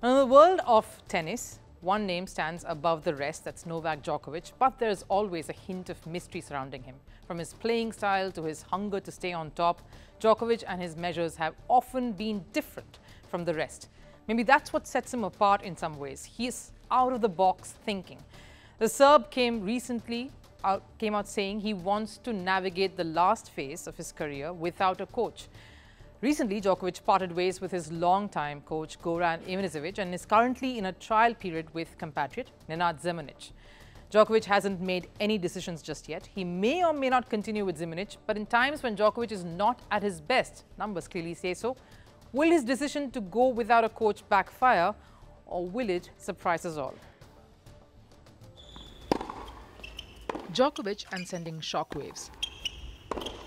In the world of tennis, one name stands above the rest, that's Novak Djokovic, but there's always a hint of mystery surrounding him. From his playing style to his hunger to stay on top, Djokovic and his measures have often been different from the rest. Maybe that's what sets him apart in some ways. He's out of the box thinking. The Serb came recently out, came out saying he wants to navigate the last phase of his career without a coach. Recently, Djokovic parted ways with his longtime coach Goran Ivanisevic and is currently in a trial period with compatriot Nenad Zimonjic. Djokovic hasn't made any decisions just yet. He may or may not continue with Zimonjic, but in times when Djokovic is not at his best, numbers clearly say so, will his decision to go without a coach backfire or will it surprise us all? Djokovic and sending shockwaves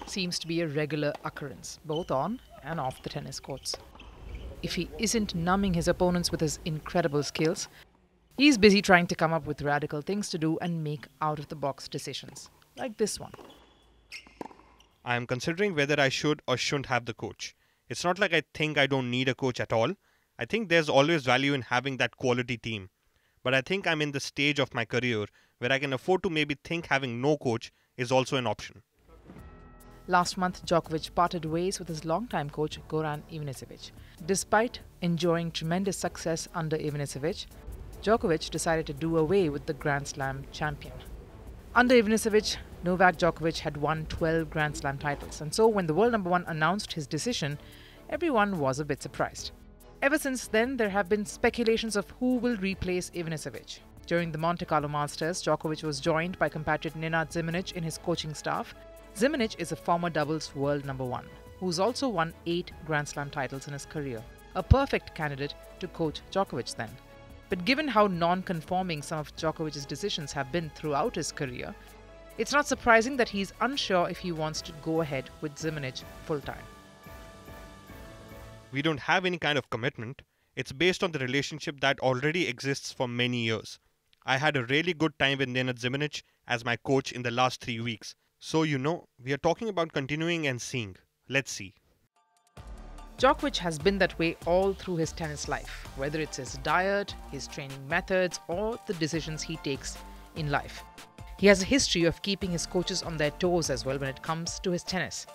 seems to be a regular occurrence, both on and off the tennis courts. If he isn't numbing his opponents with his incredible skills, he's busy trying to come up with radical things to do and make out of the box decisions, like this one. I am considering whether I should or shouldn't have the coach. It's not like I think I don't need a coach at all. I think there's always value in having that quality team. But I think I'm in the stage of my career where I can afford to maybe think having no coach is also an option. Last month, Djokovic parted ways with his longtime coach Goran Ivanisevic. Despite enjoying tremendous success under Ivanisevic, Djokovic decided to do away with the Grand Slam champion. Under Ivanisevic, Novak Djokovic had won 12 Grand Slam titles, and so when the world number one announced his decision, everyone was a bit surprised. Ever since then, there have been speculations of who will replace Ivanisevic. During the Monte Carlo Masters, Djokovic was joined by compatriot Nenad Zimonjic in his coaching staff, Zimonjic is a former doubles world number one, who's also won eight Grand Slam titles in his career. A perfect candidate to coach Djokovic then. But given how non conforming some of Djokovic's decisions have been throughout his career, it's not surprising that he's unsure if he wants to go ahead with Zimonjic full time. We don't have any kind of commitment. It's based on the relationship that already exists for many years. I had a really good time with Nenad Zimonjic as my coach in the last three weeks, so, you know, we are talking about continuing and seeing. Let's see. Djokovic has been that way all through his tennis life, whether it's his diet, his training methods, or the decisions he takes in life. He has a history of keeping his coaches on their toes as well when it comes to his tennis.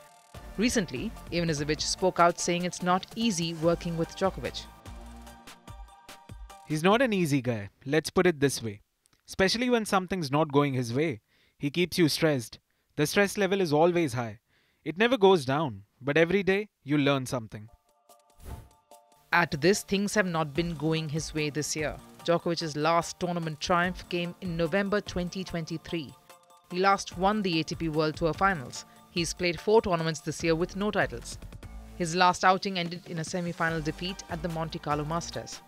Recently, Ivanisevic spoke out saying it's not easy working with Djokovic. He's not an easy guy, let's put it this way. Especially when something's not going his way. He keeps you stressed. The stress level is always high. It never goes down, but every day you learn something. At this, things have not been going his way this year. Djokovic's last tournament triumph came in November 2023. He last won the ATP World Tour finals. He's played four tournaments this year with no titles. His last outing ended in a semi final defeat at the Monte Carlo Masters.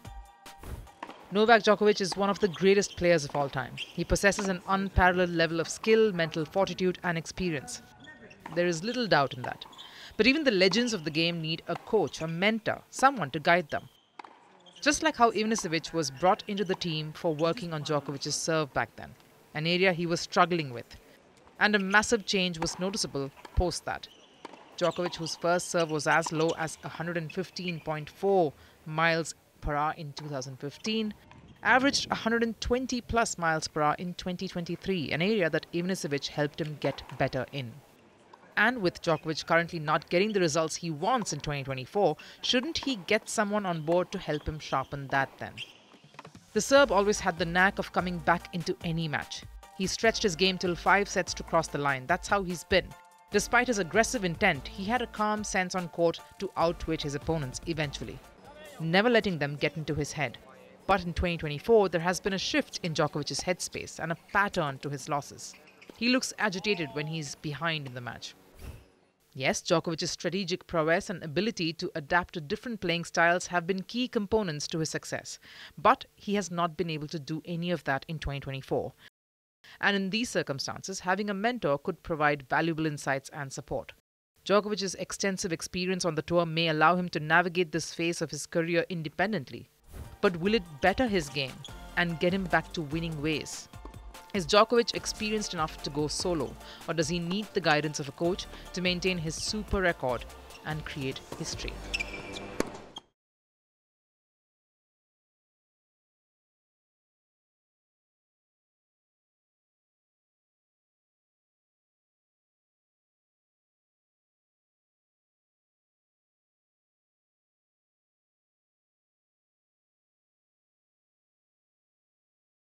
Novak Djokovic is one of the greatest players of all time. He possesses an unparalleled level of skill, mental fortitude, and experience. There is little doubt in that. But even the legends of the game need a coach, a mentor, someone to guide them. Just like how Ivanisevic was brought into the team for working on Djokovic's serve back then, an area he was struggling with. And a massive change was noticeable post that. Djokovic, whose first serve was as low as 115.4 miles per hour in 2015, averaged 120 plus miles per hour in 2023, an area that Ivanisevic helped him get better in. And with Djokovic currently not getting the results he wants in 2024, shouldn't he get someone on board to help him sharpen that then? The Serb always had the knack of coming back into any match. He stretched his game till five sets to cross the line. That's how he's been. Despite his aggressive intent, he had a calm sense on court to outwit his opponents eventually never letting them get into his head. But in 2024, there has been a shift in Djokovic's headspace and a pattern to his losses. He looks agitated when he's behind in the match. Yes, Djokovic's strategic prowess and ability to adapt to different playing styles have been key components to his success, but he has not been able to do any of that in 2024. And in these circumstances, having a mentor could provide valuable insights and support. Djokovic's extensive experience on the tour may allow him to navigate this phase of his career independently. But will it better his game and get him back to winning ways? Is Djokovic experienced enough to go solo, or does he need the guidance of a coach to maintain his super record and create history?